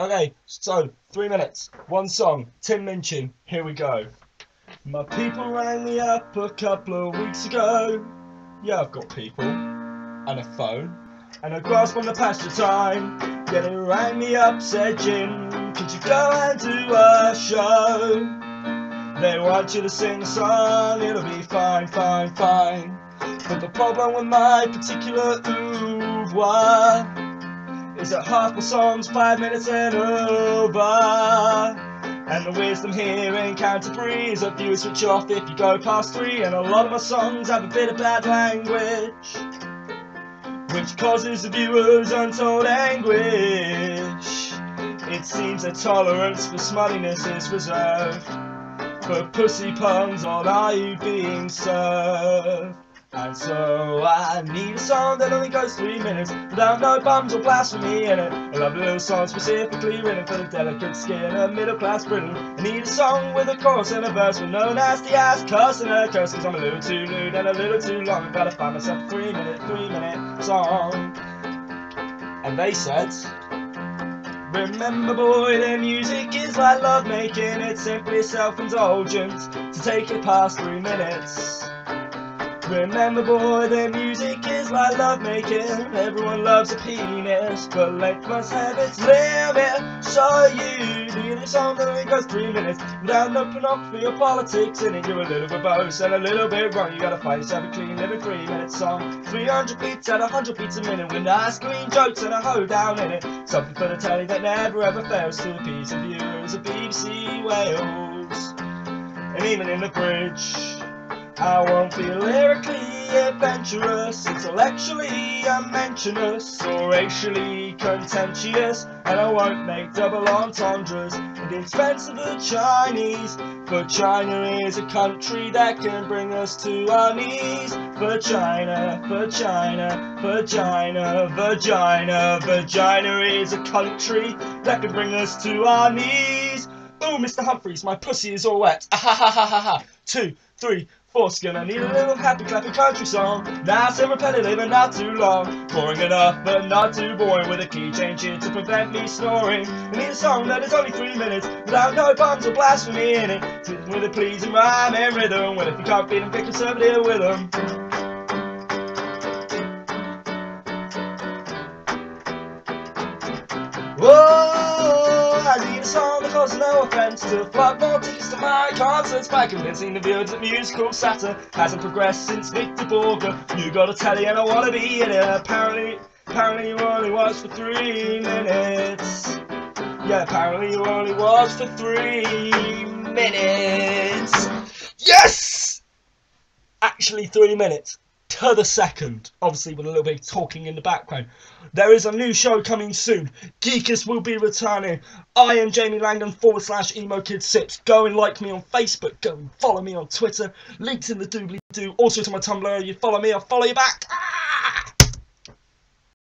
Okay, so three minutes, one song, Tim Minchin. Here we go. My people rang me up a couple of weeks ago. Yeah, I've got people and a phone and a grasp on the pasture time. Yeah, they rang me up, said Jim, could you go and do a show? They want you to sing a song, it'll be fine, fine, fine. But the problem with my particular oeuvre is that half my song's five minutes and over. And the wisdom here in Canterbury is that viewers switch off if you go past three. And a lot of my songs have a bit of bad language, which causes the viewers untold anguish. It seems that tolerance for smuttiness is reserved. For pussy puns, what are you being served? And so I need a song that only goes three minutes Without no bums or blasphemy in it. A lovely little song specifically written for the delicate skin of middle class Britain I need a song with a chorus and a verse with no nasty ass cuss and a curse Cause I'm a little too lewd and a little too long. Gotta find myself a three minute, three minute song. And they said Remember boy, the music is like love making. It's simply self-indulgent to take it past three minutes Remember boy, the music is like love making Everyone loves a penis But length must have its limit So you. Need a song that only goes three minutes. Without no pornography your politics in it You're a little verbose and a little bit wrong. You gotta find yourself a clean little three minute song. 300 beats at 100 beats a minute With nice clean jokes and a hoe down in it. Something for the telly that never ever fails. To the of viewers of BBC Wales. And even in the bridge I won't be lyrically adventurous, intellectually unmentionous, or racially contentious, and I won't make double entendres at the expense of the Chinese. For China is a country that can bring us to our knees. For China, for China, vagina, vagina, vagina is a country that can bring us to our knees. Oh, Mr. Humphries, my pussy is all wet. Ah ha ha ha ha ha. Two, three, Foreskin, I need a little happy clappy country song. Nice and repetitive and not too long. Boring enough but not too boring with a key change here to prevent me snoring. I need a song that is only three minutes without no puns or blasphemy in it. With a pleasing rhyme and rhythm. Well, if you can't beat them, pick conservative with them. Need song that causes no offense to flood more tickets to my concerts by convincing the viewers that musical satire hasn't progressed since Victor Borge. You got a telly and I wanna be in it. Apparently, apparently you only watched for three minutes. Yeah, apparently you only watched for three minutes. Yes! Actually, three minutes to the second, obviously with a little bit of talking in the background. There is a new show coming soon. Geekus will be returning. I am Jamie Langdon forward slash emo kid sips. Go and like me on Facebook. Go and follow me on Twitter. Links in the doobly doo. Also to my Tumblr. You follow me, I'll follow you back. Ah!